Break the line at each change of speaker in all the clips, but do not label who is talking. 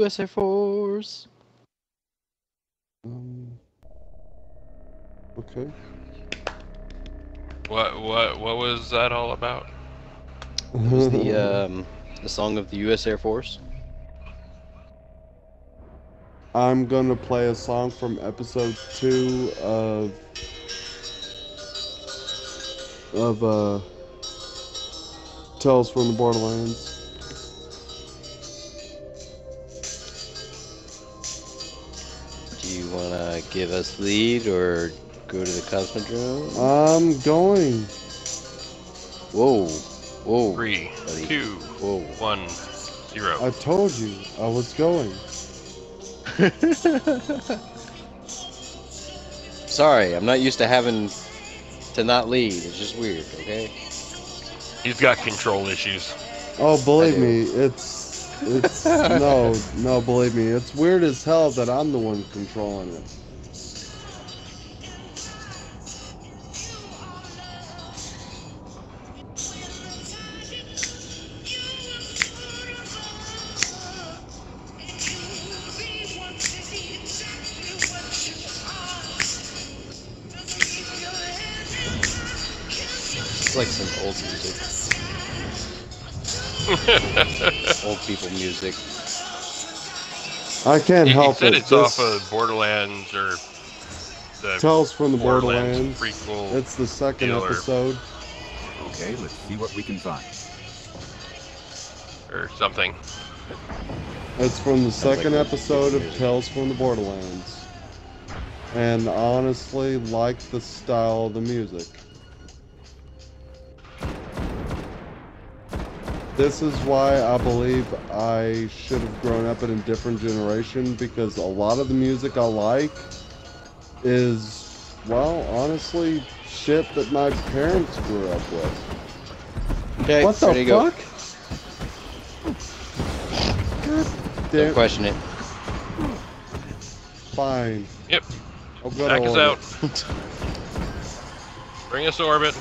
U.S. Air Force.
Um, okay.
What what what was that all about?
It was the um, the song of the U.S. Air Force.
I'm gonna play a song from episode two of of uh Tales from the Borderlands.
You want to give us lead or go to the Cosmodrome?
I'm going.
Whoa, whoa,
Three,
buddy.
two,
whoa.
one, zero.
I told you I was going.
Sorry, I'm not used to having to not lead. It's just weird, okay?
He's got control issues.
Oh, believe me, it's it's no, no, believe me, it's weird as hell that I'm the one controlling it.
People music.
I can't
he, he
help
said
it.
it's
This
off of Borderlands or the
Tales from the
Borderlands,
Borderlands.
prequel.
It's the second
deal or-
episode.
Okay, let's see what we can find.
or something.
It's from the
Sounds like
second
old
episode of. Tales from the Borderlands. And honestly, like the style of the music. This is why I believe I should have grown up in a different generation because a lot of the music I like is, well, honestly, shit that my parents grew up with.
Okay,
what the
ready to go.
fuck? God
Don't
damn,
question it.
fine.
Yep.
I'll go
Back us
orbit.
out. Bring us to orbit.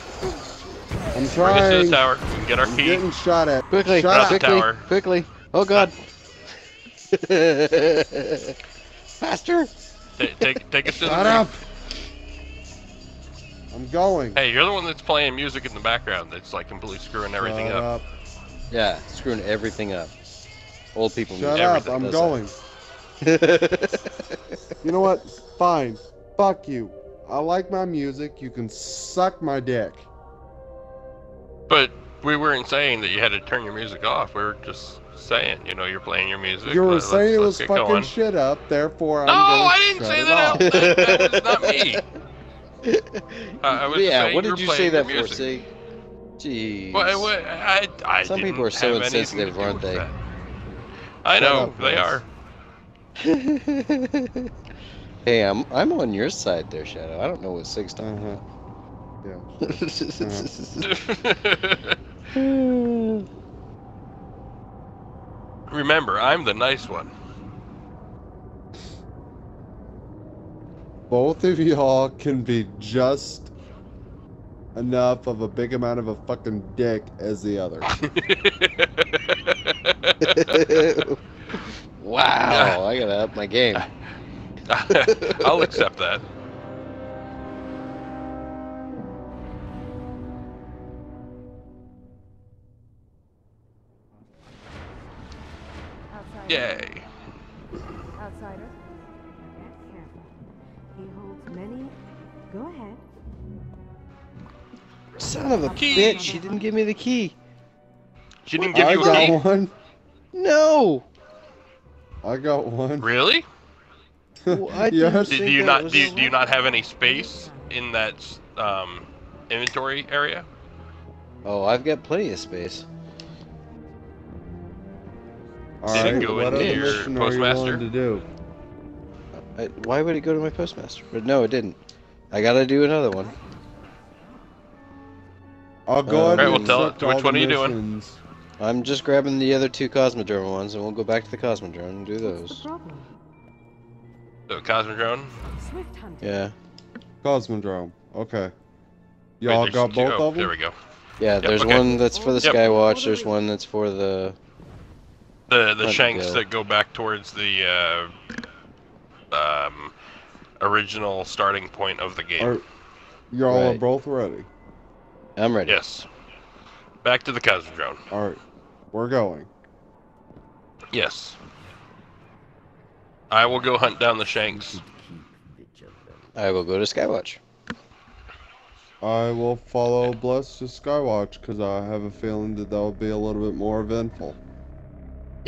I'm trying.
Bring us to the tower. We can get our
I'm
key.
getting shot at.
Quickly,
Shut up.
quickly,
Tower.
quickly. Oh god. Faster.
Ta- take take us to
Shut
roof.
up. I'm going.
Hey, you're the one that's playing music in the background. That's like completely screwing everything
Shut
up.
Yeah, screwing everything up. Old people
Shut
music.
up.
everything
I'm going. You know what? Fine. Fuck you. I like my music. You can suck my dick.
But we weren't saying that you had to turn your music off. We were just saying, you know, you're playing your music.
You were
Let-
saying it
let's-
was fucking
going.
shit up, therefore I'm
No,
gonna
I didn't say
it
that.
off.
That, that was not me. Uh, I was
yeah, what did you say that for,
music.
see? Jeez.
Well, I, I, I
Some people are so
have anything to
insensitive, aren't they?
that. I know they are.
hey, I'm I'm on your side there, Shadow. I don't know what six times.
Uh-huh. Yeah.
Remember, I'm the nice one.
Both of y'all can be just enough of a big amount of a fucking dick as the other.
wow, I gotta up my game.
I'll accept that. Yay.
Outsider. Get careful. He holds many. Go ahead.
Son of a
Key.
bitch! She didn't give me the key.
She didn't give
I
you a
got one.
No.
I got one.
Really?
Well, I
yes.
Do, do you not do, you- do you not have any space in that um, inventory area?
Oh, I've got plenty of space.
All
Did it
right,
go
what
into
other
your
mission are you
postmaster?
willing to do?
I, why would it go to my postmaster? But no, it didn't. I gotta do another one.
I'll go
Uh,
ahead
Alright,
and
well,
tell-
accept
which one are you doing?
I'm just grabbing the other two Cosmodrome ones, and we'll go back to the Cosmodrome and do
What's the
those.
problem?
The Cosmodrome?
Swift hunter.
Yeah,
Cosmodrome. Okay.
Wait,
Y'all got
two-
both
oh,
of them?
There we go.
yeah.
Yep,
there's
okay.
one that's for the
Yep.
Skywatch. There's one that's for the
The the
Let
shanks
go.
that go back towards the uh, um, original starting point of the game.
Are y'all are
Right.
both ready?
I'm ready.
Yes. Back to the Cosmodrome.
All right, we're going.
Yes. I will go hunt down the shanks.
I will go to Skywatch.
I will follow Bless to Skywatch because I have a feeling that that will be a little bit more eventful.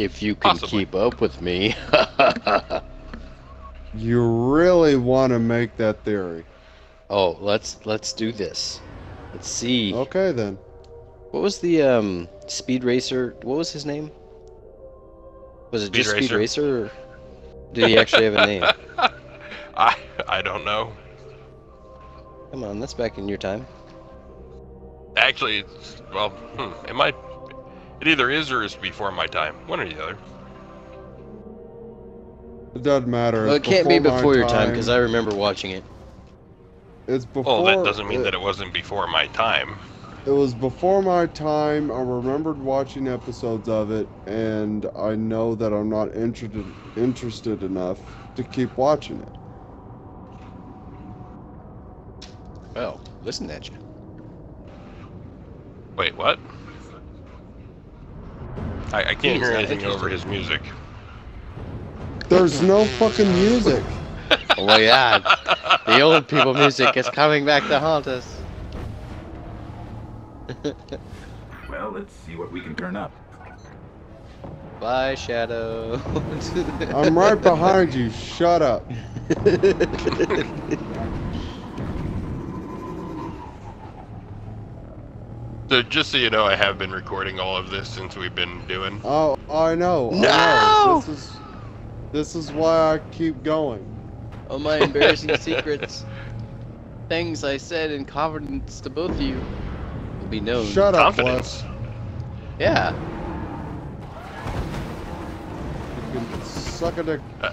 If you can
Possibly.
keep up with me.
You really want to make that theory?
oh, let's let's do this. Let's see.
Okay then.
What was the um speed racer? What was his name? Was it
Speed
just Speed
Racer.
Racer? Or did he actually have a name?
I I don't know.
Come on, that's back in your time.
Actually, it's well, hmm, it might. It either is or is before my time. One or the other.
It doesn't matter.
Well, it can't be before your time because I remember watching it.
It's oh, before.
Well, that doesn't mean
it,
that it wasn't before my time.
It was before my time. I remembered watching episodes of it, and I know that I'm not interested interested enough to keep watching it.
Well, listen at you.
Wait, what? I, I can't hear anything over his music.
There's no fucking music.
Oh yeah, the old people music is coming back to haunt us.
Well, let's see what we can turn up.
Bye, Shadow.
I'm right behind you. Shut up.
So just so you know, I have been recording all of this since we've been doing.
Oh, I know. I
No!
know. This is this is why I keep going.
All my embarrassing secrets, things I said in confidence to both of you, will be known.
Shut up,
Confidence.
Bless.
Yeah.
You can suck a dick,
Uh,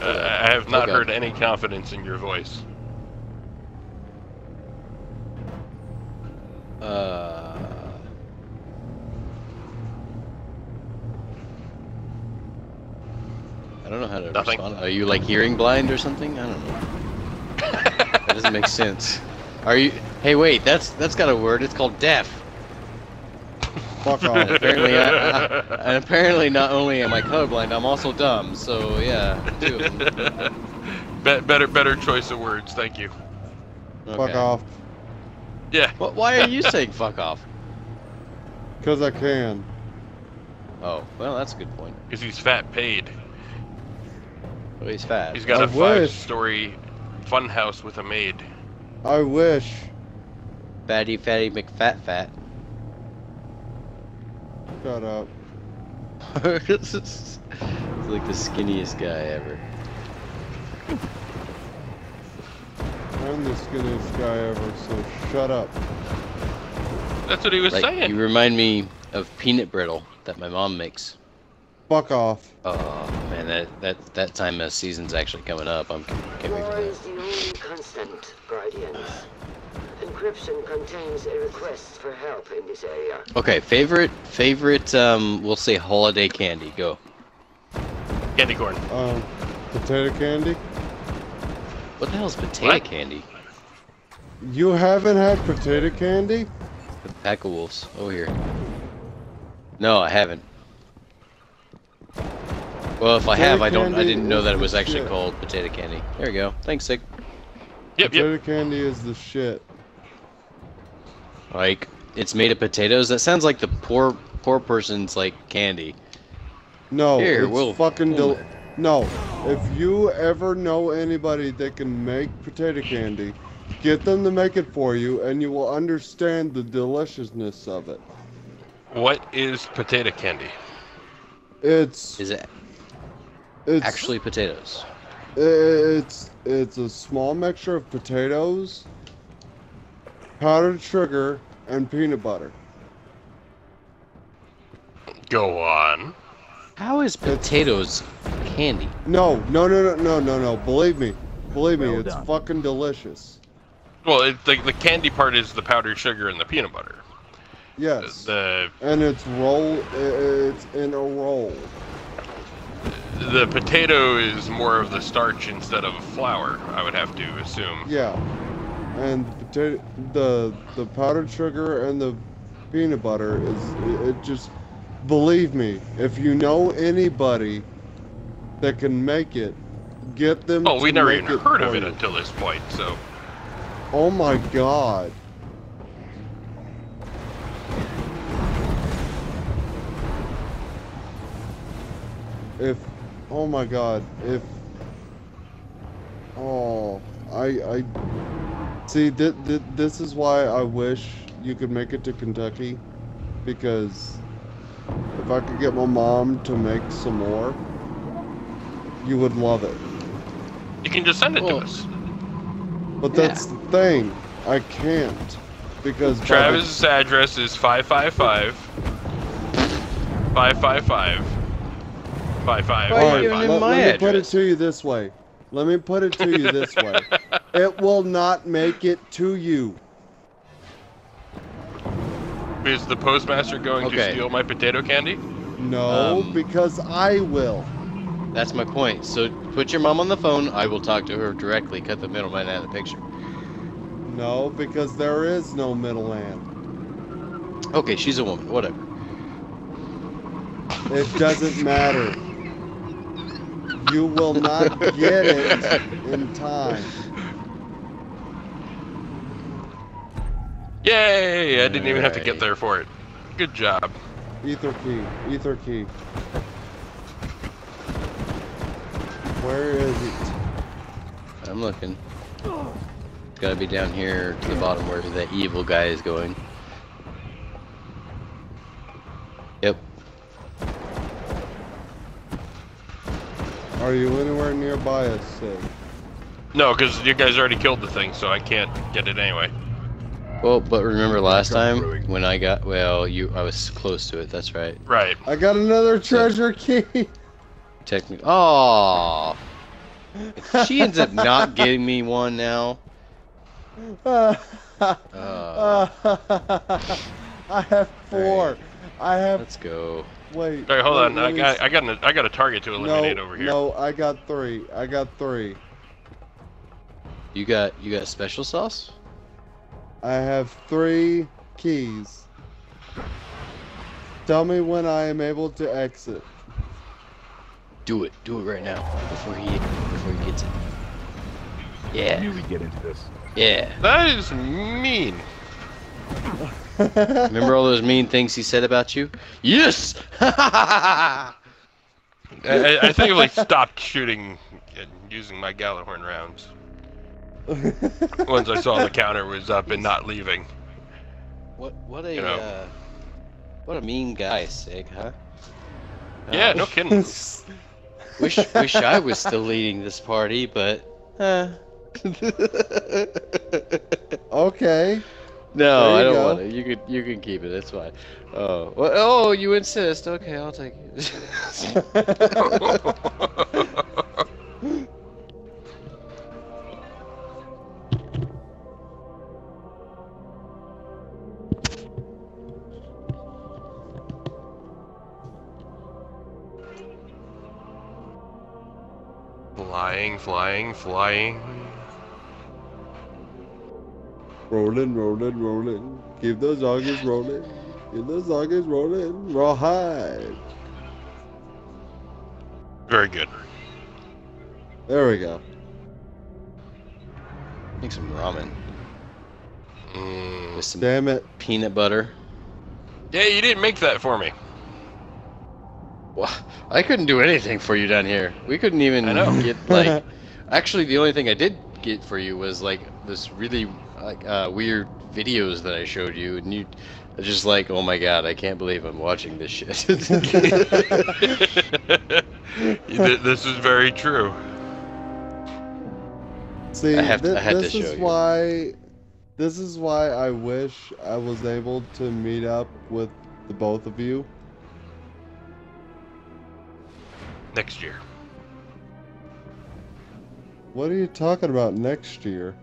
uh, I have not
Okay.
heard any confidence in your voice.
Uh. I don't know how to
Nothing.
respond. Are you like hearing blind or something? I don't know. That doesn't make sense. Are you? Hey, wait. That's that's got a word. It's called deaf.
Fuck off.
apparently, I, I- and apparently, not only am I colorblind, I'm also dumb. So yeah, two of them.
Be- better, better choice of words. Thank you.
Fuck off.
Yeah.
But why are you saying fuck off?
Cause I can.
Oh, well, that's a good point.
Because he's fat paid.
Well, he's fat.
He's got
I
a
wish.
five-story fun house with a maid.
I wish.
Fatty, fatty, McFat, fat.
Shut up.
This He's like the skinniest guy ever.
I'm the skinniest guy ever, so shut up.
That's what he was
Like,
saying.
you remind me of peanut brittle that my mom makes.
Fuck off.
Oh man, that that that time of season's actually coming up. I'm can't wait for
is
that.
the only constant, Guardians. Encryption contains a request for help in this area.
Okay, favorite favorite um we'll say holiday candy. Go.
Candy corn.
Um, potato candy?
What the hell is potato
What?
candy?
You haven't had potato candy?
The pack of wolves. Oh here. No, I haven't. Well, if I have, I don't. I didn't know that it was actually
shit.
called potato candy. There we go. Thanks, Sig.
Yep,
potato
yep.
candy is the shit.
Like it's made of potatoes. That sounds like the poor poor person's like candy.
No,
Here,
it's
we'll-
fucking
we'll-
del- No, if you ever know anybody that can make potato candy, get them to make it for you, and you will understand the deliciousness of it.
What is potato candy?
It's
Is it
it's
actually potatoes?
it's it's a small mixture of potatoes, powdered sugar, and peanut butter.
Go on.
How is potatoes candy?
No, no, no, no, no, no, no. Believe me, believe me,
Well
it's
done.
fucking delicious.
Well, it, the, the candy part is the powdered sugar and the peanut butter.
Yes.
The
and it's roll. It's in a roll.
the potato is more of the starch instead of flour. I would have to assume.
Yeah. And the potato, the the powdered sugar and the peanut butter is it, it just believe me, if you know anybody that can make it, get them
Oh, we never even heard of it
you.
until this point. So
Oh my god. If oh my god, if oh, I I see th- th- this is why I wish you could make it to Kentucky because if I could get my mom to make some more, you would love it.
you can just send it
Well,
to us.
But that's the thing. I can't. Because by the-
Travis's address is 555 555
Why are
555.
giving him
let, let me put it to you this way. Let me put it to you this way. It will not make it to you.
Is the postmaster going to steal my potato candy?
No,
Um,
because I will.
That's my point. So put your mom on the phone. I will talk to her directly. Cut the middleman out of the picture.
No, because there is no middleland.
Okay, she's a woman. Whatever.
It doesn't matter. You will not get it in time.
Yay! I didn't even have to get there for it. Good job.
Ether key. Ether key. Where is it?
I'm looking. It's gotta be down here to the bottom where the evil guy is going. Yep.
Are you anywhere nearby us, Sid?
No, because you guys already killed the thing, so I can't get it anyway.
Well, but remember last time
brewing.
when I got well, you I was close to it. That's right.
Right.
I got another treasure key.
Technically. Oh. She ends up not getting me one now. Uh,
I have four. I have.
let's go.
Wait.
All right, hold
wait,
on. I got
s-
I got an, I got a target to eliminate
no,
over here.
No, I got three. I got three.
You got you got special sauce?
I have three keys. Tell me when I am able to exit.
Do it. Do it right now before he before he gets it.
I
Yeah.
knew we'd get into this.
Yeah.
That is mean.
Remember all those mean things he said about you? Yes.
I, I- I think we stopped shooting and using my Gjallarhorn rounds once I saw the counter was up and not leaving.
what what a
You know.
uh, what a mean guy, Sig, huh?
Yeah,
Uh,
no kidding.
Wish wish I was still leading this party, but uh.
okay.
No, I don't
go.
want it. You can you can keep it. It's fine. Oh, well, oh, you insist. Okay, I'll take it.
Flying, flying, flying.
rolling, rolling, rolling. Keep those doggies rolling. Keep those doggies rolling. Rawhide.
Very good.
There we go.
Make some ramen
Mm.
with some
Damn it.
peanut butter.
Yeah, you didn't make that for me.
Well, I couldn't do anything for you down here. We couldn't even
I know.
get like. Actually, the only thing I did get for you was like this really like uh, weird videos that I showed you, and you just like, oh my god, I can't believe I'm watching this shit.
This is very true.
See,
I have to-
thi-
I had to
this
show
is
you.
why. This is why I wish I was able to meet up with the both of you.
Next year.
What are you talking about next year?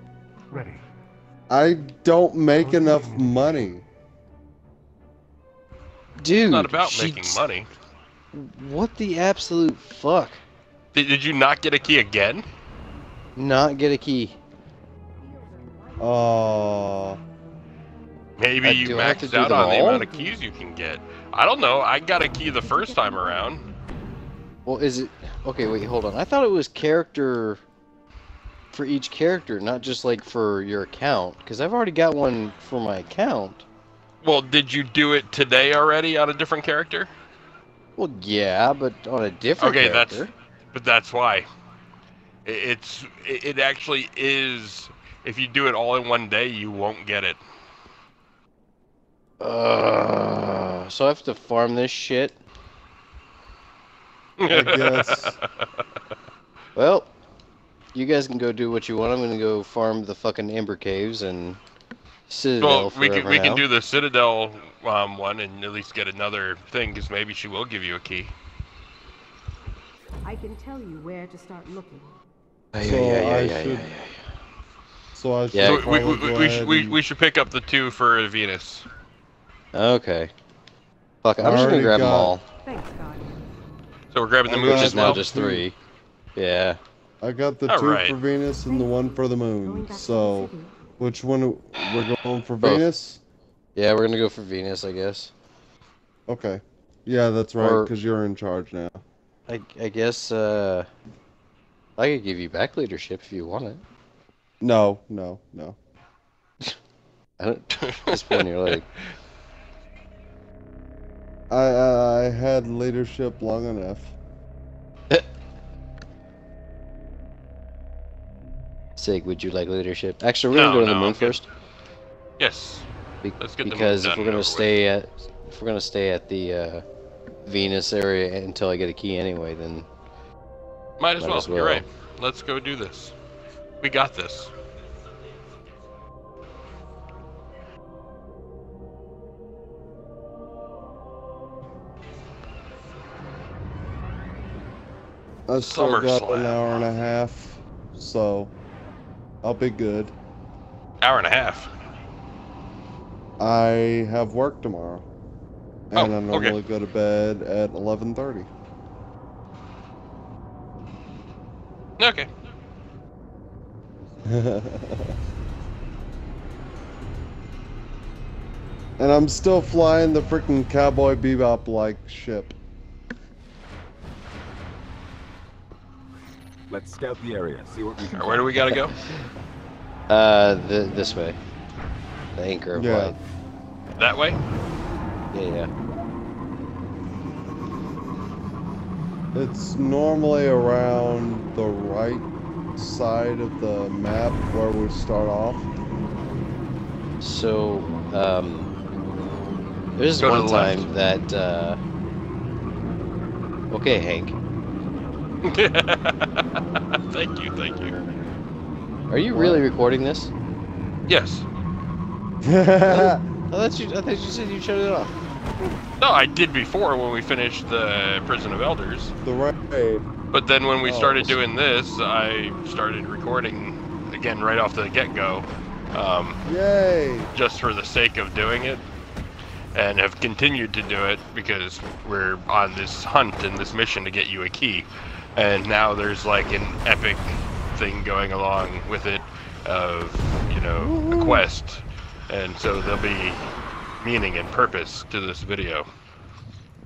Ready.
I don't make enough money.
Dude,
It's not about
she-
making money.
What the absolute fuck?
Did, did you not get a key again?
Not get a key.
Oh,
Maybe
Uh,
you
do I have to
maxed out
them
on the amount of keys you can get. I don't know. I got a key the first time around.
Well, is it okay? Wait, hold on. I thought it was character for each character, not just like for your account. Because I've already got one for my account.
Well, did you do it today already on a different character?
Well, yeah, but on a different
Okay, that's-
character.
But that's why. It's it it actually is. If you do it all in one day, you won't get it.
Uh, so I have to farm this shit.
I guess.
Well, you guys can go do what you want. I'm gonna go farm the fucking Ember Caves and Citadel
well, we can
forever
we can do the Citadel um, one and at least get another thing, because maybe she will give you a key.
I can tell you where to start looking.
Ay,
So
ay, ay,
I should-
ay, ay.
so I should
Yeah,
So we, we, we, we, should, we,
and-
we should pick up the two for Venus.
Okay. Fuck, I'm just gonna
already
grab them all.
Thanks, Guardian.
So we're grabbing the
I
moon
got
Which
as
is now just three. Yeah.
I got the
All
two
right.
for Venus and the one for the moon. So, which one we're going for
Both.
Venus?
Yeah, we're gonna go for Venus, I guess.
Okay. Yeah, that's right, because you're in charge now.
I, I guess, uh... I could give you back leadership if you want it.
No, no, no.
I don't... At this point, you're like...
I I, I had leadership long enough.
Sig, would you like leadership? Actually, we're gonna go to the moon
I'm
first.
yes.
Be-
Let's get the moon
because if
done
we're gonna stay at if we're gonna stay at the uh, Venus area until I get a key anyway, then
Might as
Might
well.
as
You're right. Let's go do this. We got this.
I still got
SummerSlam.
an hour and a half, so I'll be good.
Hour and a half.
I have work tomorrow, oh, and
Oh,
I
okay.
normally go to bed at 11:30.
Okay.
and I'm still flying the freaking Cowboy Bebop like ship.
Let's scout the area, see what we can
Alright, where do we gotta go?
uh, the, this way, the anchor of
Yeah.
light.
That way?
Yeah, yeah.
It's normally around the right side of the map where we start off.
So, um, there's
Go
one
the
time that, uh, okay, Hank,
thank you, thank you.
are you really recording this?
Yes.
I thought you, I thought you said you shut it off.
No, I did before when we finished the Prison of Elders.
the right.
But then when we
Oh,
started
so-
doing this, I started recording again right off the get-go, um,
Yay!
just for the sake of doing it, and have continued to do it because we're on this hunt and this mission to get you a key, and now there's like an epic thing going along with it of you know a quest, and so there'll be meaning and purpose to this video,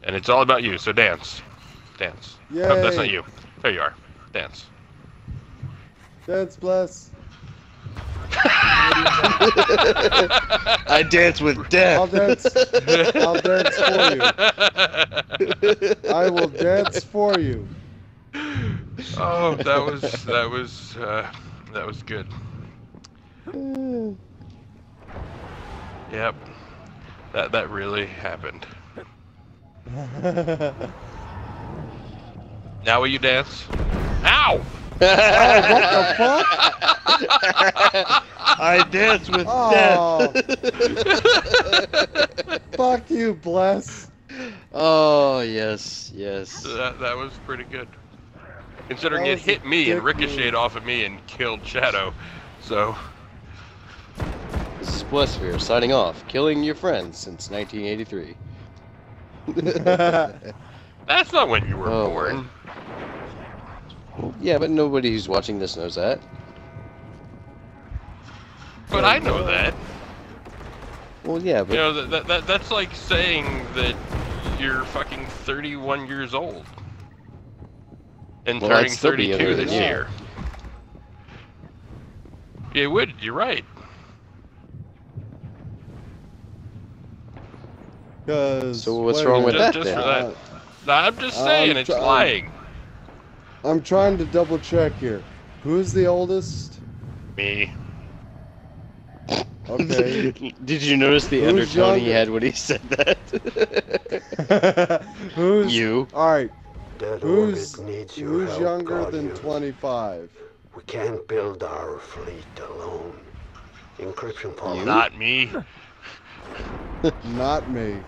and it's all about you. So dance, dance. Oh, that's not you. There you are. Dance.
Dance bless.
I dance with death.
I'll dance. I'll dance for you. I will dance for you.
Oh, that was that was uh, that was good. Yep. That that really happened. Now will you dance? Ow! Oh, what the fuck?
I dance with
Oh. Fuck you, bless.
Oh yes, yes.
That that was pretty good. Considering it hit me and ricocheted
move.
off of me and killed Shadow. So
This is Blesphere signing off, killing your friends since 1983.
That's not when you were
Oh,
born.
yeah, but nobody who's watching this knows that.
But I know that.
Well, yeah, but
You know, that, that, that that's like saying that you're fucking 31 years old. And
Well,
turning
I'd still be
32
younger
this
than you.
year. Yeah, it would. You're right.
'Cause-
So what's wrong with
minute.
that
Just for
then?
that. I'm just
I'm
saying, it's lying.
I'm trying to double check here. Who's the oldest?
Me.
Okay.
Did you notice the
Who's
undertone he had when he said that?
who's
you.
All right.
That
Who's
orbit needs your
who's
help,
younger than 25?
We can't build our fleet alone. Encryption policy.
Not me.
Not me,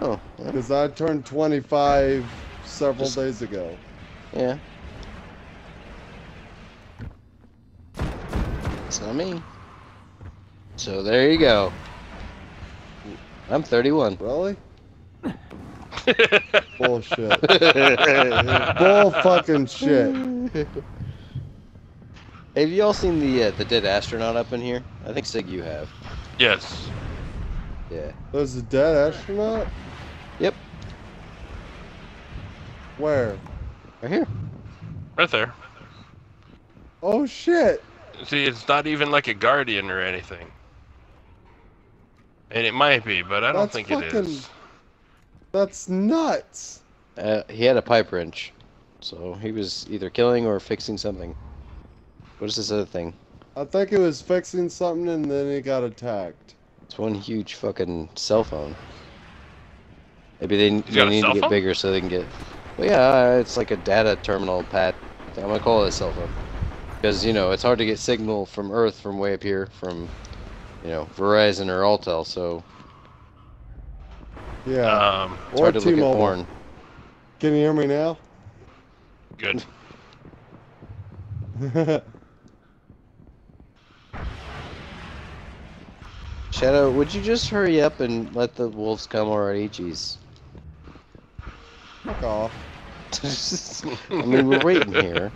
Oh, well,
because I turned 25 several
Just-
days ago.
yeah. It's not me. So there you go. I'm 31.
Really? Bullshit. Bull fucking shit.
Have you all seen the uh, the dead astronaut up in here? I think Sig, you have.
yes.
Yeah.
There's a dead astronaut?
Yep.
Where?
Right here.
Right there.
Oh shit.
See, it's not even like a guardian or anything. And it might be, but I don't
That's
think it
fucking-
is.
That's nuts.
Uh, he had a pipe wrench, so he was either killing or fixing something. What is this other thing?
I think it was fixing something and then he got attacked.
It's one huge fucking cell phone. Maybe they, they need to get
phone?
bigger so they can get. Well, yeah, it's like a data terminal pad. I'm gonna call it a cell phone because you know it's hard to get signal from Earth from way up here from, you know, Verizon or Alltel. So
Yeah.
Um,
it's
or
hard to look at porn.
Can you hear me now?
good.
Shadow, would you just hurry up and let the wolves come already? Jeez.
Fuck off.
I mean, we're waiting here.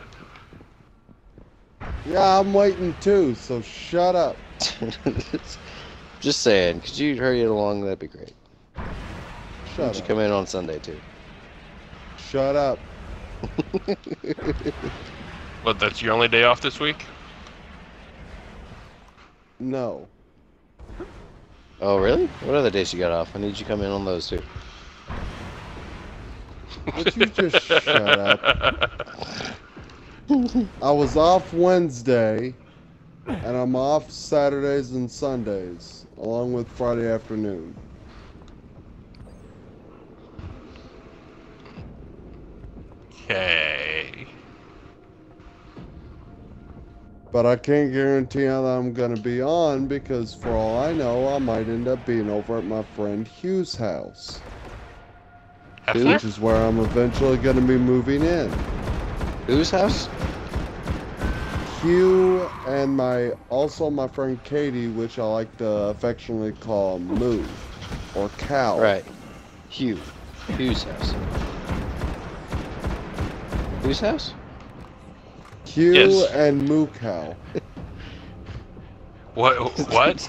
Yeah, I'm waiting too, so shut up.
Just saying, could you hurry it along? That'd be great. Why
Shut
don't you come in on Sunday too?
Shut up.
What, that's your only day off this week?
No.
Oh, really? What other days you got off? I need you to come in on those too.
Would you just shut up? I was off Wednesday, and I'm off Saturdays and Sundays, along with Friday afternoon.
Okay.
But I can't guarantee that I'm gonna be on because, for all I know, I might end up being over at my friend Hugh's house,
Have
which is where I'm eventually gonna be moving in.
Whose house?
Hugh and my also my friend Katie, which I like to affectionately call Moo or Cow.
Right. Hugh. Hugh's house. Whose house?
Hugh
Yes.
and Moo Cow.
What? What?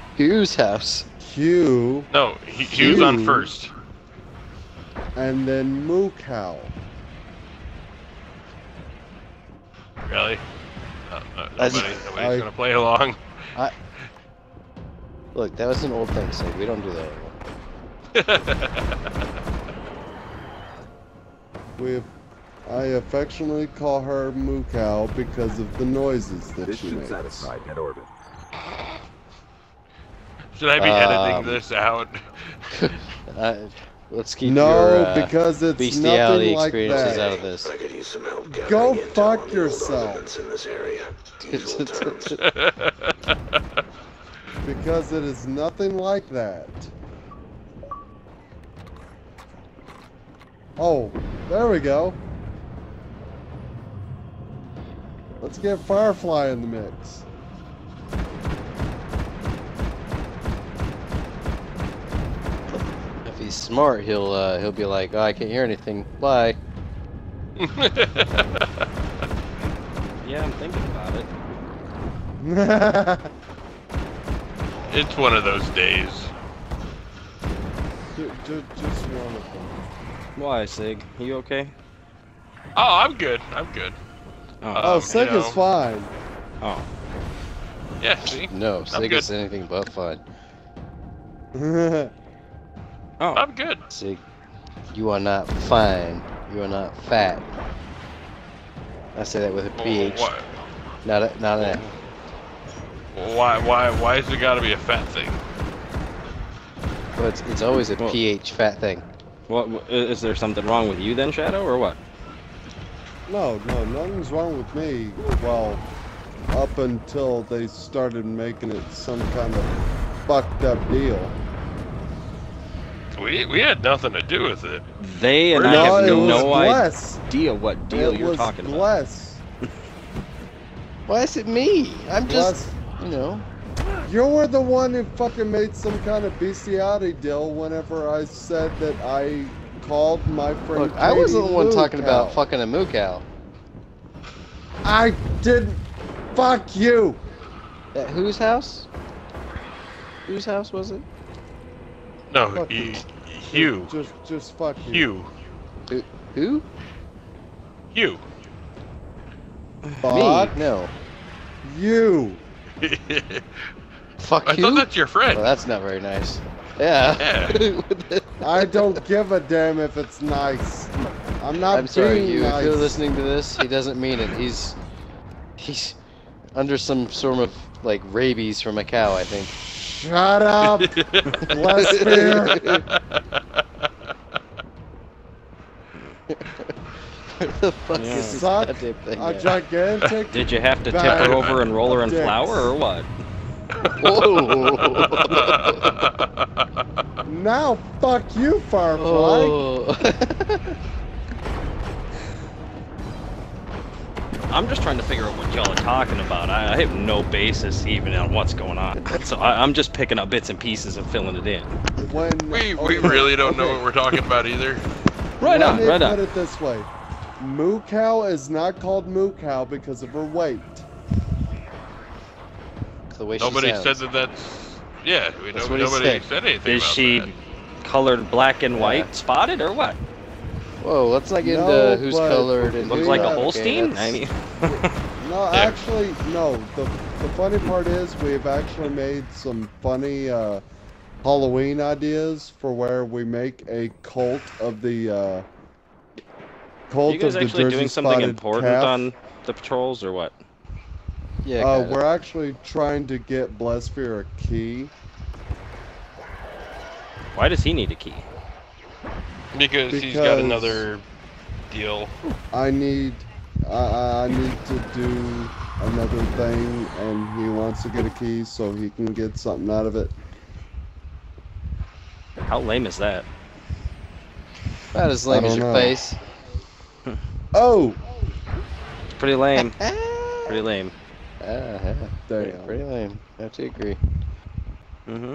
Hugh's house.
Hugh
No, he, he on first.
and then Moo Cow.
Really? Uh, uh,
I
nobody, nobody's
I-
gonna play along.
Look, that was an old thing, so we don't do that anymore.
We, I affectionately call her Moo Cow because of the noises that
This
she
should
makes.
satisfy dead orbit.
Should I be
Um,
editing this out?
Uh, let's keep
no,
your uh,
because it's
bestiality
nothing like
experiences
that.
out of this.
I could use some help gathering
Go fuck yourself.
developments in this area. Usual terms.
Because it is nothing like that. Oh, there we go. Let's get Firefly in the mix.
If he's smart, he'll uh, he'll be like, oh, I can't hear anything. Bye.
Yeah, I'm thinking about it.
it's one of those days.
Ju- ju- just one of them.
Why, Sig? You okay?
Oh, I'm good. I'm good.
Oh,
Oh,
Um,
Sig
you
is fine.
oh.
Yeah, see?
No, Sig is anything but fine.
Oh.
I'm good.
Sig, you are not fine. You are not fat. I say that with a ph,
Why,
not a, not an F.
why, why, why has it got to be a fat thing?
But it's, it's always a
Well-
ph fat thing.
What, wh- i- is there something wrong with you then, Shadow, or what?
no, no, nothing's wrong with me. Well, up until they started making it some kind of fucked up deal.
We, we had nothing to do with it.
They and
No,
I
no,
have
it was
no idea what deal
it
you're
was
talking about.
Bless.
Why is it me? I'm just, you know.
You were the one who fucking made some kind of bestiality deal whenever I said that I called my friend.
Look, I wasn't the one
Lou
talking about fucking a moo cow.
I didn't. Fuck you.
At whose house? Whose house was it?
No,
Fuck
you,
you.
Hugh,
Just, just fuck you.
Hugh,
Who? Who?
Hugh.
Fuck
Me? No.
you.
Fuck
I
you.
thought that's your friend.
Well, that's not very nice. Yeah.
Yeah.
I don't give a damn if it's nice. I'm not
I'm sorry,
being
you.
nice.
If you're listening to this, he doesn't mean it. He's he's under some sort of like rabies from a cow, I think.
Shut up. Blesphere.
Where the fuck
Yeah.
is this
Suck
goddamn thing?
a
at?
gigantic.
Did you have to tip her over and roll her in
dicks.
flour, or what?
Whoa!
Now fuck you, Firefly.
oh.
I'm just trying to figure out what y'all are talking about. I, I have no basis even on what's going on. So I, I'm just picking up bits and pieces and filling it in.
When
we, we
okay,
really don't know what we're talking about either.
Right
Let
on,
me
right
put it this way: Moo cow is not called moo cow because of her weight.
the way
Nobody
she
said that that's. Yeah, we
That's
know, nobody
said.
said, anything
Is
about
she
that.
colored black and
Yeah.
white, spotted, or what?
Whoa, let's not get
No,
into who's colored and
Looks like a
okay,
Holstein. I mean,
No,
Yeah.
actually, no. The the funny part is we've actually made some funny uh, Halloween ideas for where we make a cult of the uh, cult
you guys actually doing something important
calf.
on the patrols, or what?
yeah,
Uh, we're actually trying to get Blesphere a key.
Why does he need a key?
Because, he's got another deal.
I need, I, I need to do another thing, and he wants to get a key so he can get something out of it.
How lame is that?
About as lame as your
know.
face.
Oh,
It's pretty lame. Pretty lame.
yeah, pretty,
damn.
pretty lame. I have to agree.
Mm-hmm.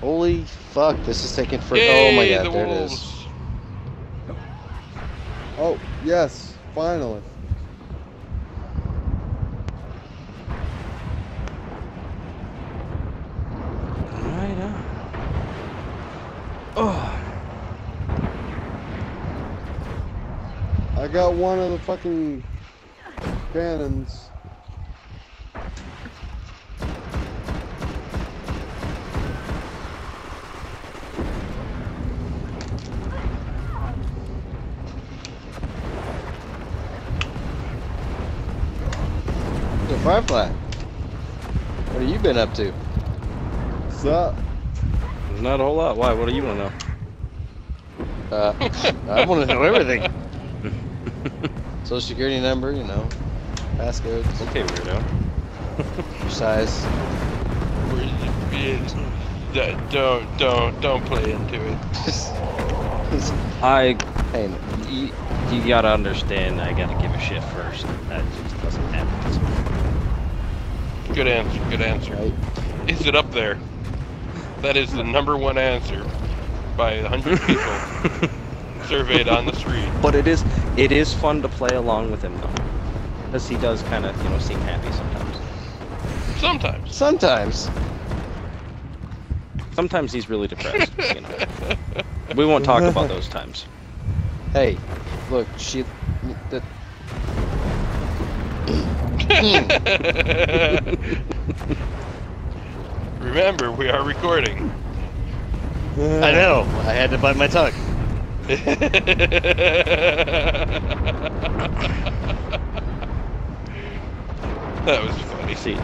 Holy fuck, this is taking for.
Yay,
oh my god,
the
there
wolves.
it is.
Oh, yes, finally.
Right on. Oh,
I got one of the fucking cannons.
So Firefly, what have you been up to?
What's
up? not a whole lot. Why? What do you want to know?
Uh, I want to know everything. Social security number, you know, passcodes,
Okay, weirdo.
your size.
Yeah, Don't, don't, don't play into it.
I,
hey,
you, you gotta understand. I gotta give a shit first. That just doesn't happen.
Good answer, good answer.
right?
Is it up there? That is the number one answer by a hundred people surveyed on the street.
But it is it is fun to play along with him though, because he does kind of you know seem happy sometimes.
Sometimes.
Sometimes.
Sometimes he's really depressed. you know. We won't talk about those times.
Hey, look, she. The,
Remember, we are recording.
I know. I had to bite my tongue.
that was funny.
See,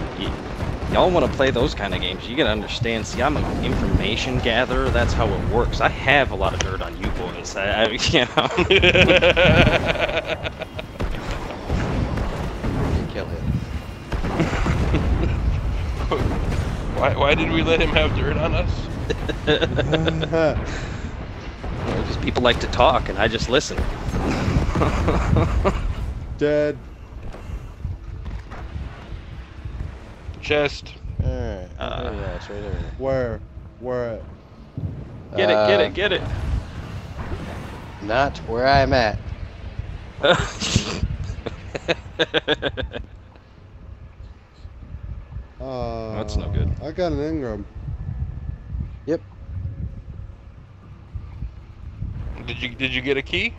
y'all want to play those kind of games? You gotta understand. See, I'm an information gatherer. That's how it works. I have a lot of dirt on you boys. I, I you know.
kill him.
Why, why did we let him have dirt on us?
Because people like to talk, and I just listen.
Dead.
Chest.
Alright.
Uh,
there it's right there.
Where? Where at?
Get it, get
Uh,
it, get it.
Not where I'm at.
Uh,
That's no good.
I got an
engram.
Did you did you get a key?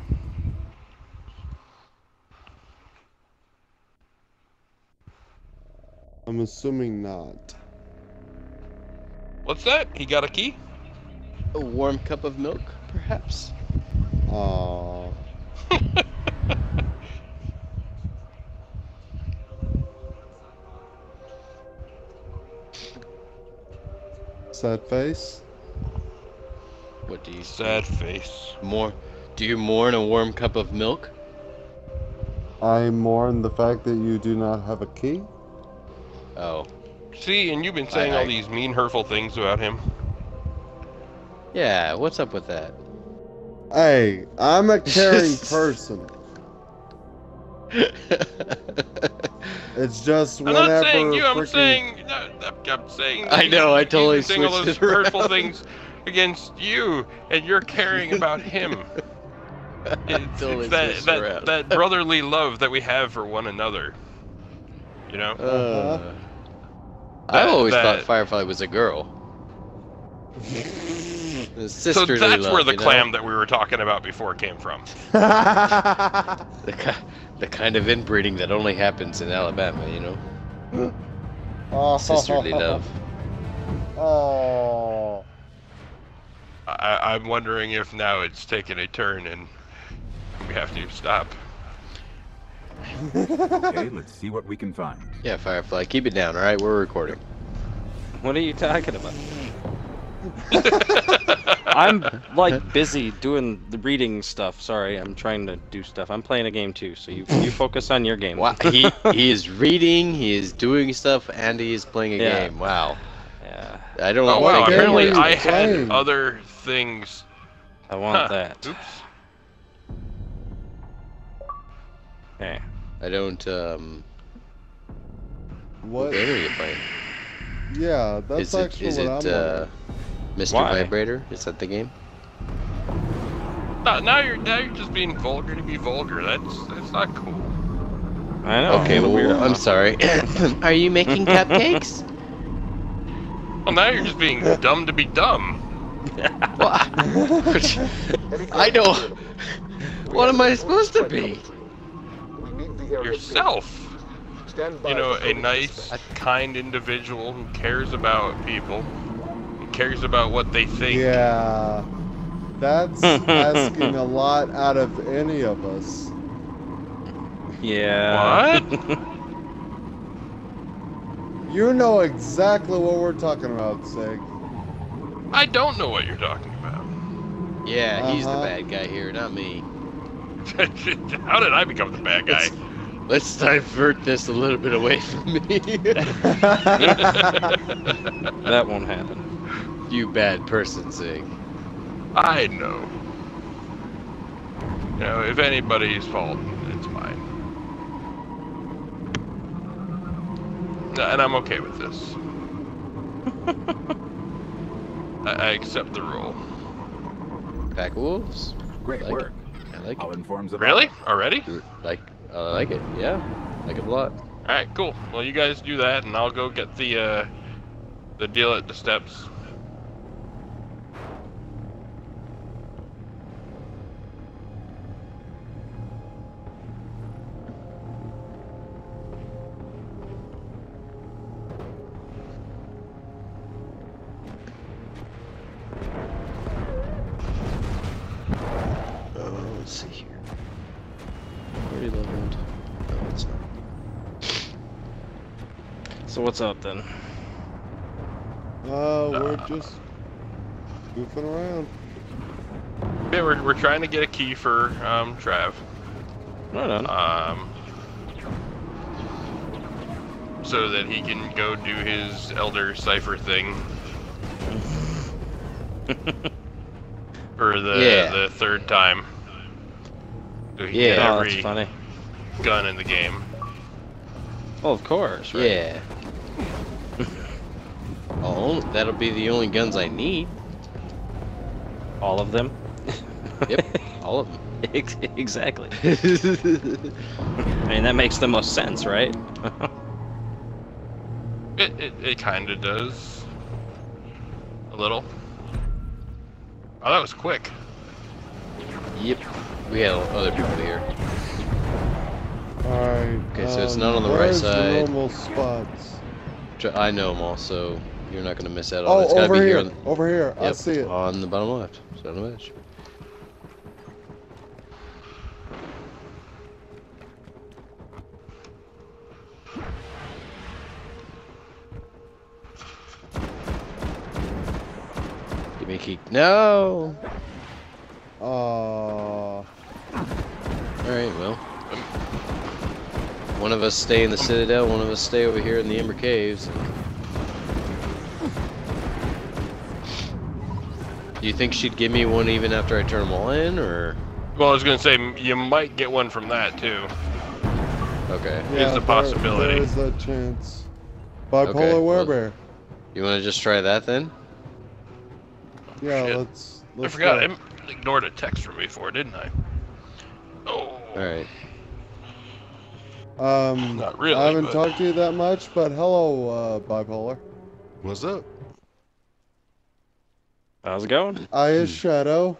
I'm assuming not.
What's that? He got a key?
A warm cup of milk, perhaps?
Aww. Sad face.
What do you
Sad face.
More? Do you mourn a warm cup of milk?
I mourn the fact that you do not have a key.
Oh.
See, and you've been saying
I-
all these mean, hurtful things about him.
Yeah, what's up with that?
Hey, I'm a caring person. It's just whenever.
I'm not saying you. I'm
freaking-
saying. no, I'm, I'm saying.
I know, I totally
been saying all those
switched it
hurtful things against you, and you're caring about him. It's,
totally
it's that that, that brotherly love that we have for one another. You know.
Uh, I
That-
always
that-
thought Firefly was a girl.
So that's
love,
where the
you know?
clam that we were talking about before came from.
The, the kind of inbreeding that only happens in Alabama, you know?
Oh.
Sisterly love.
Oh.
I, I'm wondering if now it's taken a turn and we have to stop.
Okay, let's see what we can find.
Yeah, Firefly, keep it down, alright? We're recording.
What are you talking about? I'm like busy doing the reading stuff. Sorry, I'm trying to do stuff. I'm playing a game too, so you you focus on your game.
Wow, he, he is reading, he is doing stuff, and he is playing a
Yeah.
game. Wow.
Yeah,
I don't
Oh
know
wow! Apparently, I had
playing?
other things.
I want
Huh.
that.
Oops.
Okay.
I don't, um.
What?
What game are you playing?
Yeah, that's
is
actually
is
what
it
I'm
uh,
wondering.
Mr.
Why?
Vibrator? Is that the game?
No, now you're now you're just being vulgar to be vulgar. That's that's not cool.
I know.
okay,
what a
well. I'm sorry. are you making cupcakes?
Well, now you're just being dumb to be dumb.
Well, I know. What am I supposed to be?
Yourself. You know, a nice, kind individual who cares about people, who cares about what they think.
Yeah. That's asking a lot out of any of us.
Yeah.
What?
You know exactly what we're talking about, Sig.
I don't know what you're talking about.
Yeah, he's the
Uh-huh.
bad guy here, not me.
How did I become the bad guy?
Let's divert this a little bit away from me.
That won't happen.
you bad person, Zig.
I know. You know, if anybody's fault, it's mine. And I'm okay with this. I, I accept the rule.
Pack of wolves.
Great
Like
work.
I like
All
it.
informs of
Really? Already?
Like I like it. Yeah, like it a lot.
All right, cool. Well, you guys do that, and I'll go get the uh, the deal at the steps.
So what's up then?
Uh, we're just goofing around.
Yeah, we're, we're trying to get a key for um, Trav.
Right on.
Um, so that he can go do his Elder Cipher thing for the
Yeah.
the third time. So he
Yeah.
oh, that's funny.
gun in the game.
Well, of course, right?
Yeah. Oh, that'll be the only guns I need.
All of them.
Yep, all of them.
Exactly. I mean, that makes the most sense, right?
It it, it kind of does. A little. Oh, that was quick.
Yep. We had other people here.
Alright.
Okay, so it's
um,
not on the right side.
The normal spots.
I know them all, so you're not gonna miss out on.
Oh,
it. It's
over
be
here.
here. on,
Over here. I see it.
on the bottom left. Son of a bitch. Give me a key. No.
Uh,
All right. Well, one of us stay in the Citadel. One of us stay over here in the Ember Caves. Do you think she'd give me one even after I turn them all in, or
Well, I was gonna say you might get one from that too.
okay?
yeah,
a
there-
possibility.
There is a chance. Bipolar
Okay, well-
werebear.
You want to just try that then?
Yeah,
shit.
let's.
I
let's
forgot.
go.
I ignored a text from before, didn't I? Oh.
All right.
Um,
Not really,
I haven't
but-
talked to you that much, but hello, uh, bipolar.
What's up?
How's it going?
I is Shadow.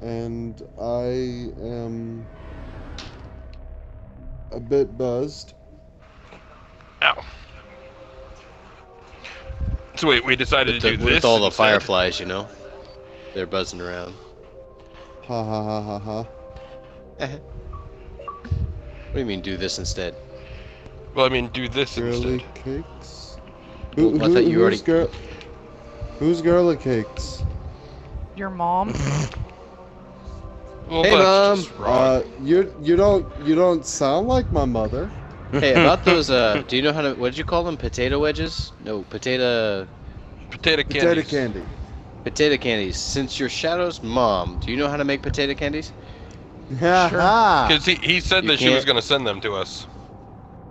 And I am a bit buzzed.
Ow. So wait, we decided
With,
to
the-
do
with
this
all the
instead?
fireflies, you know, they're buzzing around.
Ha ha ha ha ha.
What do you mean, do this instead?
Well, I mean, do this
Girly
instead.
cakes.
Well, I thought you already-
who's Girl, who's girly cakes?
Your mom?
Well,
Hey, Mom.
Uh, you you don't you don't sound like my mother.
Hey, about those, uh, do you know how to, what did you call them? Potato wedges? No, potato,
potato candies.
Potato candy.
potato candies. Since your Shadow's mom, do you know how to make potato candies?
Yeah. ha.
Because he, he said
You
that she was going to send them to us.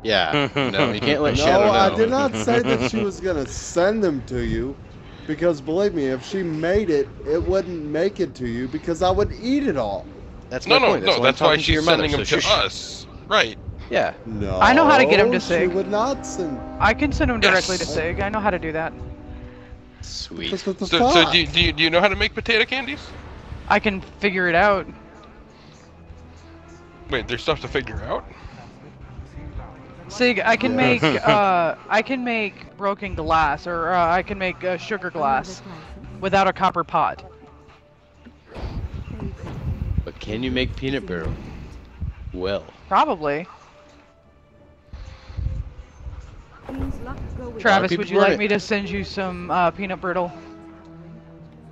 Yeah, no, you can't let
No,
Shadow know.
I did not say that she was gonna send them to you, because believe me, if she made it, it wouldn't make it to you because I would eat it all.
That's
No,
my
no,
point.
no. That's why she's
your mother,
sending them
so
to
shush.
us. Right.
Yeah.
No.
I know how to get 'em to Sig.
She
Sig.
would not send.
I can send them directly to Sig. I know how to do that.
Sweet.
So, so do, you, do, you, do you know how to make potato candies?
I can figure it out.
Wait, there's stuff to figure out?
Sig, I can make uh, I can make broken glass, or uh, I can make uh, sugar glass without a copper pot.
But can you make peanut brittle? Well,
Probably.
Means luck go with
Travis, would you like
it.
me to send you some uh, peanut brittle?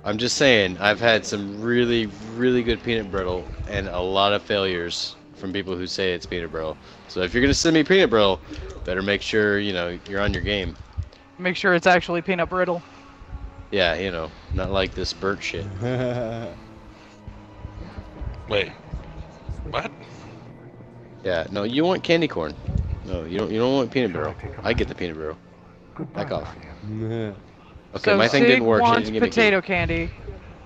I'm just saying, I've had some really, really good peanut brittle and a lot of failures from people who say it's peanut brittle. So if you're gonna send me peanut brittle, better make sure you know you're on your game.
Make sure it's actually peanut brittle.
Yeah, you know, not like this burnt shit.
Wait. What?
Yeah, no, you want candy corn. No, you don't. You don't want peanut brittle. I get the peanut brittle. Back off. Okay,
so
my thing
Sig
didn't work.
wants
Give me
potato candy.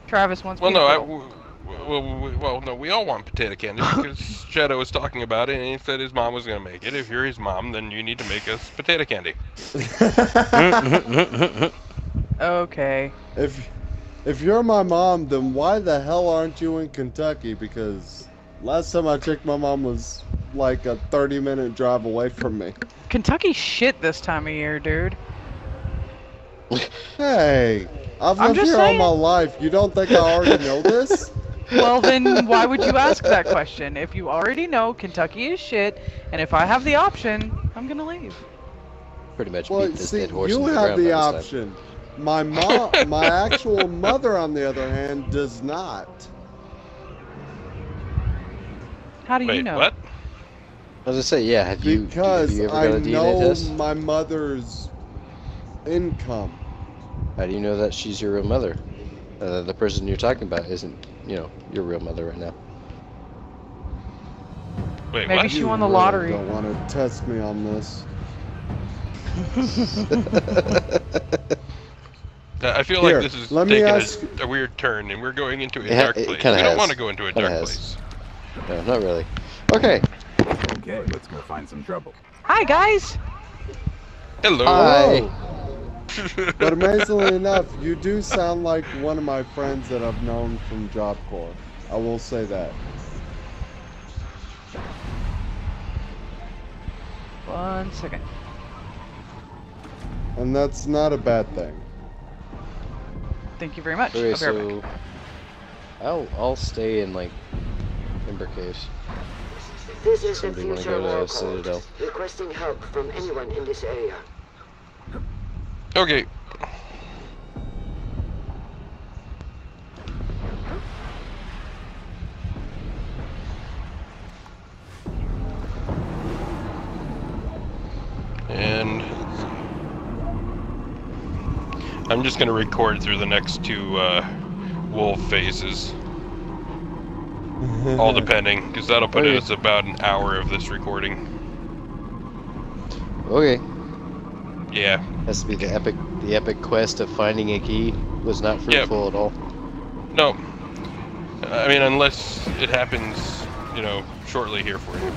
Travis wants.
Well, no, I,
peanut butter.
w- well, w- well, no, we all want potato candy because Shadow was talking about it and he said his mom was gonna make it. If you're his mom, then you need to make us potato candy.
Okay.
If if you're my mom, then why the hell aren't you in Kentucky? Because last time I checked, my mom was like a 30 minute drive away from me.
Kentucky shit this time of year, dude.
Hey, I've
I'm
lived
just
here
saying.
all my life. You don't think I already know this?
Well, then why would you ask that question? If you already know Kentucky is shit, and if I have the option, I'm gonna leave.
Pretty much
Well,
beat this
see,
dead horse
you
into the
have the
by this time.
option. My mom, my actual mother, on the other hand, does not.
How do you
Wait,
know?
what?
I was gonna say, yeah. Have you?
Because
have you ever
I
got a DNA
know
test?
my mother's income.
How do you know that she's your real mother? Uh, the person you're talking about isn't, you know, your real mother right now.
Wait,
Maybe
what?
she won the
really
lottery.
Don't want to test me on this.
I feel
Here,
like this is
let me
taking
ask-
a, a weird turn, and we're going into a
It
dark place. We
kinda
don't
has.
want to go into a
Kinda
dark
has.
place.
no, not really. Okay.
Okay, let's go find some trouble.
Hi guys.
Hello.
Hi.
But amazingly enough, you do sound like one of my friends that I've known from Job Corps. I will say that.
One second.
And that's not a bad thing.
Thank you very much.
Okay,
I'll be right back.
so I'll I'll stay in like Ember Caves.
This is the
Somebody wanna
future
go to
war
Citadel?
requesting help from anyone in this area.
Okay. And I'm just gonna record through the next two uh, wolf phases, all depending, because that'll put
Okay.
us about an hour of this recording.
Okay.
Yeah.
Has to be the epic the epic quest of finding a key was not fruitful at all.
No. I mean, unless it happens, you know, shortly here for you.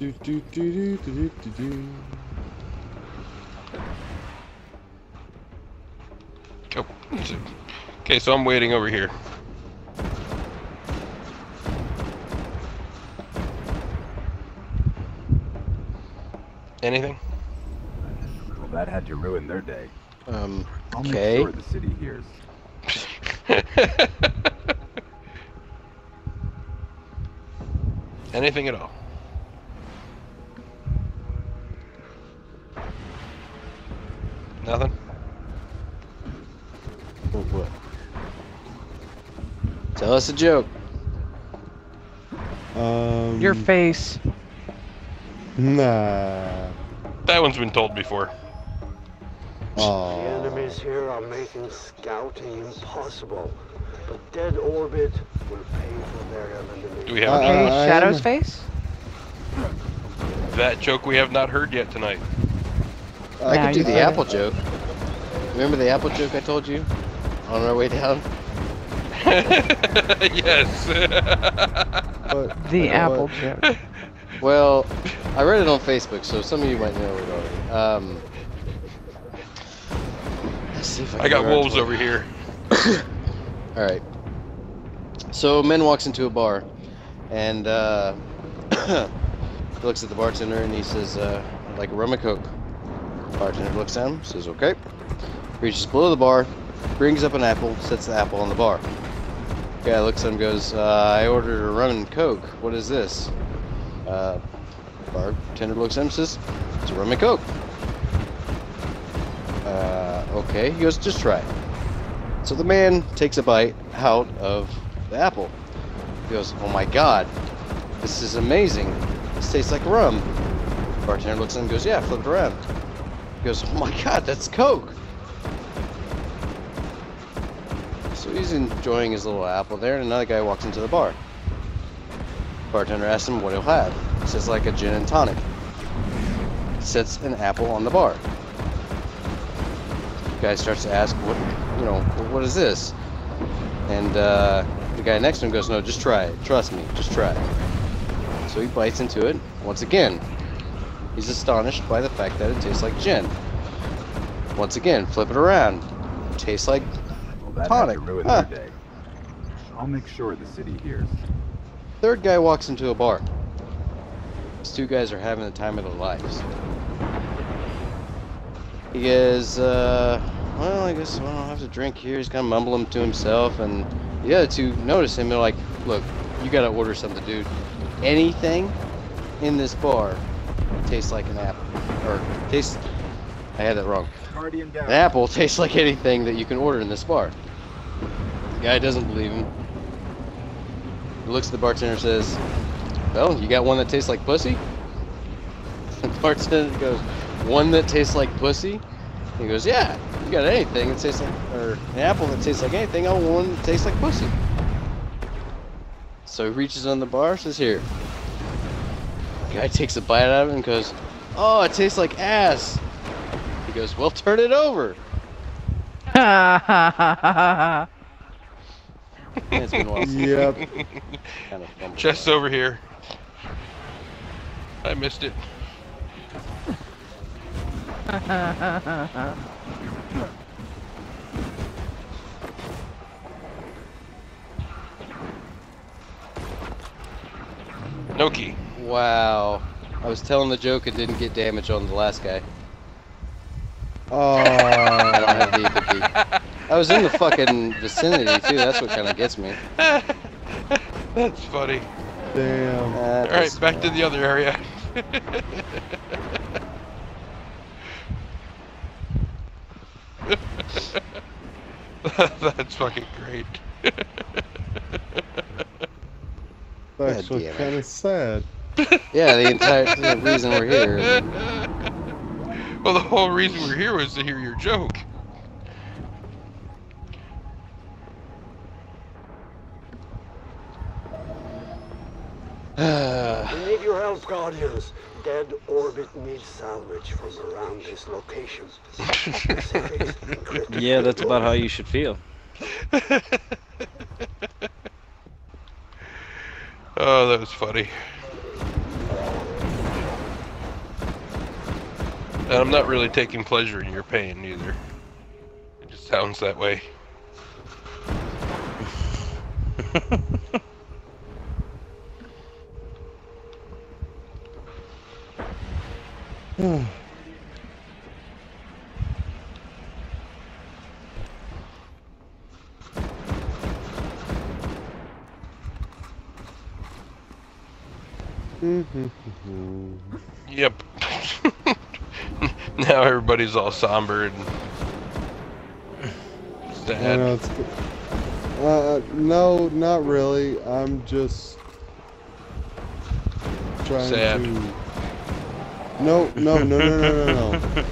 Do, do, do, do, do, do, do, do.
Oh, Okay, so I'm waiting over here. Anything?
Well, that had to ruin their day.
Um
I'll
Okay.
make sure the city hears.
Anything at all? Nothing?
oh, what? Tell us a joke.
Um,
Your face.
Nah.
That one's been told before.
The enemies here are making scouting impossible, but Dead Orbit will pay for their elimination.
Do we have
Uh,
a
Hey,
I
Shadow's
am-
face.
that joke we have not heard yet tonight?
I
Now
could do the
said
apple joke. Remember the apple joke I told you on our way down?
yes.
But,
The
but-
apple joke.
Well, I read it on Facebook, so some of you might know it already. Um, let's see if I,
I got wolves over here.
All right. So, men walks into a bar, and uh, he looks at the bartender and he says, uh, "I'd like a rum and coke." Bartender looks down, says, "Okay." Reaches below the bar, brings up an apple, sets the apple on the bar. Guy looks at him, goes, uh, "I ordered a rum and coke. What is this?" Uh, bartender looks at him, says, "It's a rum and coke." Okay. He goes, just try it. So the man takes a bite out of the apple. He goes, oh my god, this is amazing. This tastes like rum. Bartender looks at him and goes, yeah, flip it around. He goes, oh my god, that's Coke. So he's enjoying his little apple there, and another guy walks into the bar. Bartender asks him what he'll have. He says, like a gin and tonic. Sets an apple on the bar. guy starts to ask, what, you know, what is this? And uh, the guy next to him goes, no, just try it. Trust me, just try it. So he bites into it. Once again, he's astonished by the fact that it tastes like gin. Once again, flip it around. Tastes like
Well, that
Tonic. Huh.
I'll make sure the city hears.
Third guy walks into a bar. These two guys are having the time of their lives. He goes, uh, well, I guess I don't have to drink here. He's kind of mumbling to himself, and the other two notice him. They're like, look, you gotta order something, dude. Anything in this bar tastes like an apple. Or tastes, I had that wrong. An apple tastes like anything that you can order in this bar. The guy doesn't believe him. He looks at the bartender and says, Well, you got one that tastes like pussy? The bartender goes, One that tastes like pussy? He goes, Yeah, you got anything that tastes like, or an apple that tastes like anything, I want one that tastes like pussy. So he reaches on the bar, says, Here. The guy takes a bite out of it and goes, Oh, it tastes like ass. He goes, Well, turn it over. Yeah, it's been a while. since
Yep.
Kind of fumbled
Chest over here. I missed it. Noki.
that. Wow. I was telling the joke and didn't get damage on the last guy. I don't
Oh,
have the EPP. I was in the fucking vicinity too. That's what kind of gets me.
That's funny.
damn.
Uh,
All right, back to the other area. That's fucking great.
That's
damn it.
kind of sad.
Yeah, the entire the reason we're here.
Well, the whole reason we're here was to hear your joke.
We need your help, Guardians. Dead orbit needs salvage from around this location. Specifics in critical
Yeah, that's about how you should feel.
Oh, that was funny. And I'm not really taking pleasure in your pain either. It just sounds that way. Yep. now everybody's all somber and
I
sad.
know it's. Uh, no, not really. I'm just trying
Sad.
to. No, no, no, no, no, no, no.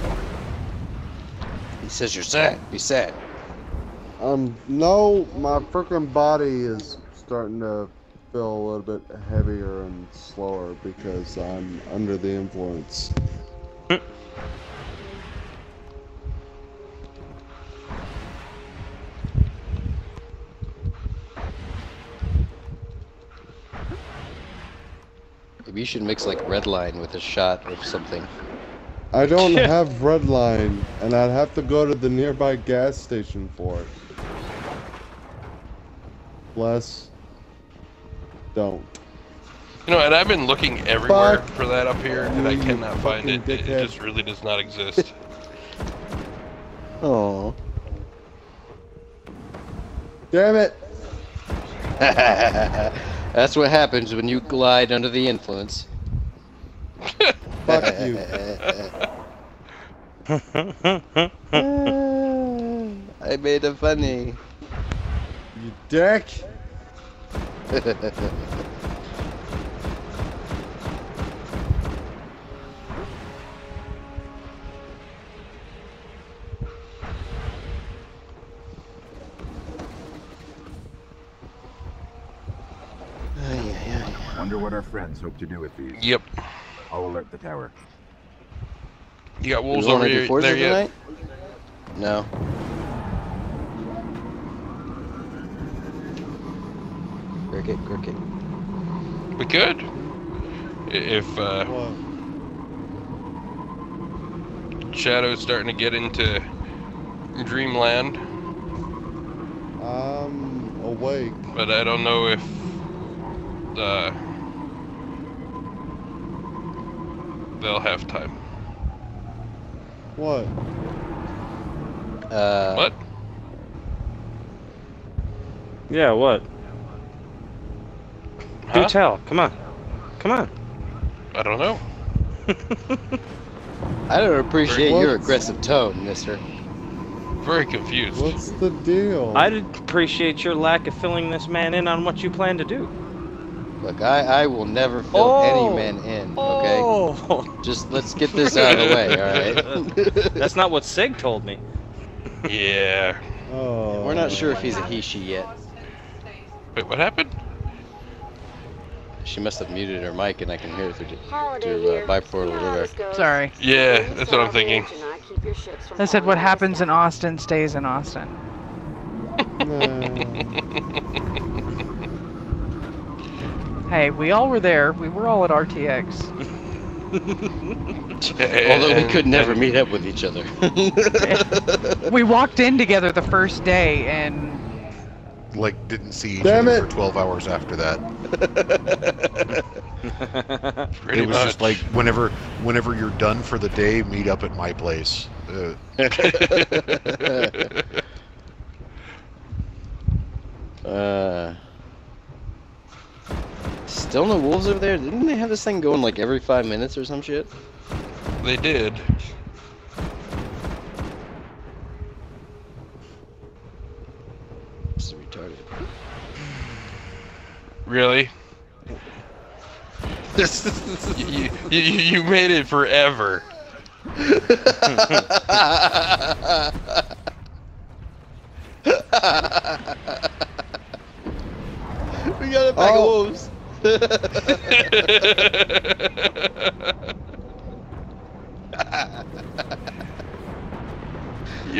He says you're sad. Be sad.
Um, no, my freaking body is starting to feel a little bit heavier and slower because I'm under the influence.
Maybe you should mix like Redline with a shot of something.
I don't have Redline, and I'd have to go to the nearby gas station for it. Bless. Don't.
You know, and I've been looking everywhere
Fuck
for that up here, and I cannot find it. It,
dickhead.
it just really does not exist.
Oh.
Damn it!
That's what happens when you glide under the influence.
Fuck you.
I made it funny.
You dick.
Wonder what our friends hope to do with these.
Yep.
I'll alert the tower.
You got wolves
wanna
over here
Forza
there yet?
tonight? No. Cricket, cricket.
We could. If uh,
What?
Shadow's starting to get into Dreamland,
I'm awake.
but I don't know if uh, they'll have time.
What?
Uh,
What?
Yeah, what? Do tell. Come on. Come on.
I don't know.
I don't appreciate your aggressive tone, mister.
Very confused.
What's the deal?
I'd appreciate your lack of filling this man in on what you plan to do.
Look, I, I will never fill
Oh.
any men in, okay?
Oh.
Just let's get this out of the way, alright?
That's not what Sig told me.
Yeah.
Oh.
We're not sure if he's a he, she yet.
Wait, what happened?
She must have muted her mic and I can hear her through,
Holiday
through
here.
uh, biportal
You know how
over
this goes.
Sorry.
Yeah, that's what I'm thinking.
age and not keep your ships from
I said what happens in Austin stays in Austin. Hey, we all were there. We were all at RTX.
Although we could never meet up with each other.
We walked in together the first day and
Like, didn't see each
Damn
other
it.
for 12 hours after that.
Pretty
it was
much.
just like whenever, whenever you're done for the day, meet up at my place. Uh,
uh, still no wolves over there? Didn't they have this thing going like every five minutes or some shit?
they did.
This is retarded.
Really? you, you, you, you made it forever.
we got a pack
Oh.
of wolves.
you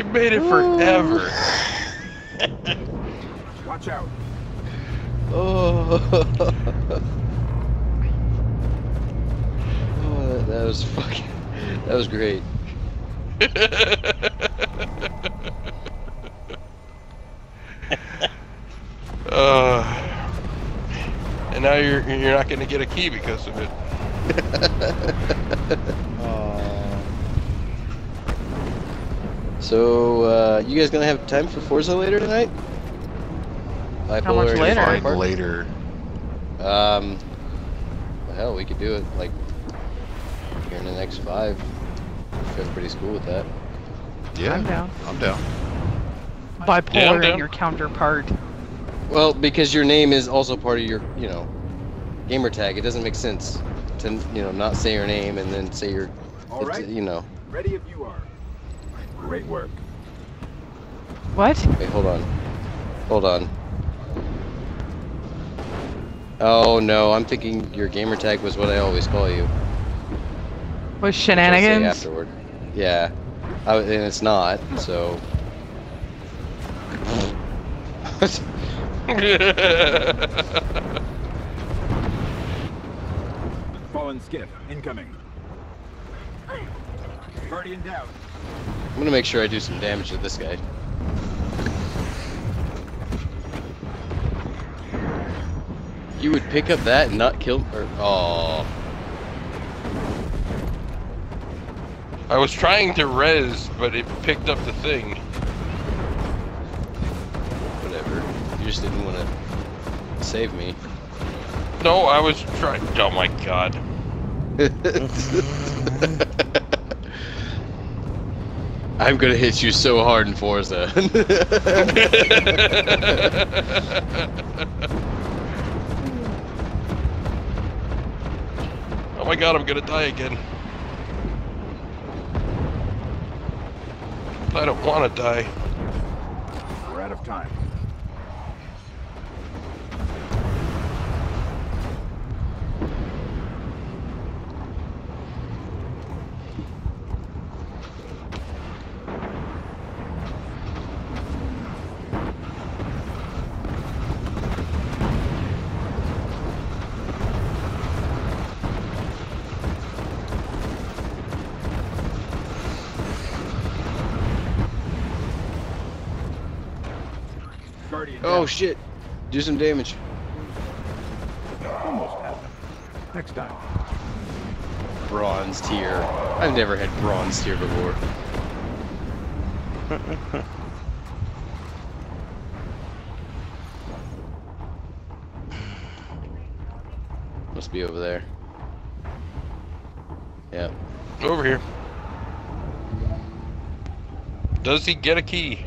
made it forever.
Watch out.
Oh. oh, that, that was fucking. That was great.
uh, and now you're you're not going to get a key because of it.
Aw.
So, uh, you guys gonna have time for Forza later tonight?
much
Bipolar and
later?
Park?
later.
Um, well, hell, we could do it like here in the next five. If everybody's cool with that.
Yeah,
I'm down.
I'm down.
Bipolar
Yeah, I'm
and your counterpart.
Well, because your name is also part of your, you know, gamer tag. It doesn't make sense to, you know, not say your name and then say your,
All
it's,
right.
you know.
Ready if you are. Great work.
What?
Wait, hold on. Hold on. Oh no, I'm thinking your gamer tag was what I always call you.
Was
which say
shenanigans?
afterward. Yeah, I, and it's not. So.
Fallen skiff incoming. Guardian down.
I'm gonna make sure I do some damage to this guy. You would pick up that and not kill, or oh,
I was trying to res, but it picked up the thing.
You just didn't want to save me.
No, I was trying. Oh my god.
I'm gonna hit you so hard in Forza.
oh my god, I'm gonna die again. I don't want to die.
We're out of time. Guardian
oh
down.
shit! Do some damage.
Almost had them. Next time.
Bronze tier. I've never had bronze tier before. Must be over there. Yeah.
Over here. Does he get a key?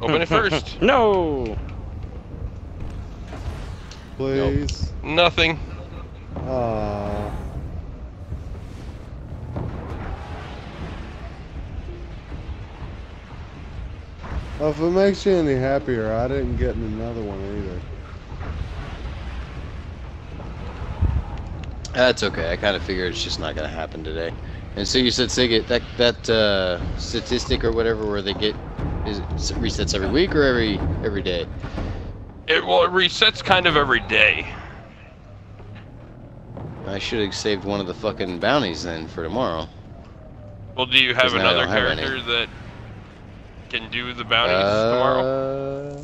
Open it first.
No.
Please.
Nothing.
Ah. Well, if it makes you any happier, I didn't get in another one either.
That's okay. I kind of figured it's just not gonna happen today. And so you said Siget that that uh, statistic or whatever where they get is it resets every week or every every day?
It well, it resets kind of every day.
I should have saved one of the fucking bounties then for tomorrow.
Well, do you have another
don't have
character that can do the bounties tomorrow?
Uh,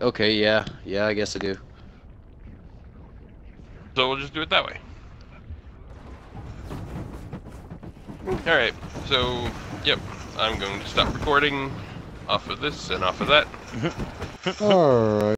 Okay, yeah, yeah, I guess I do.
So we'll just do it that way. Alright, so, yep, I'm going to stop recording off of this and off of that.
Alright.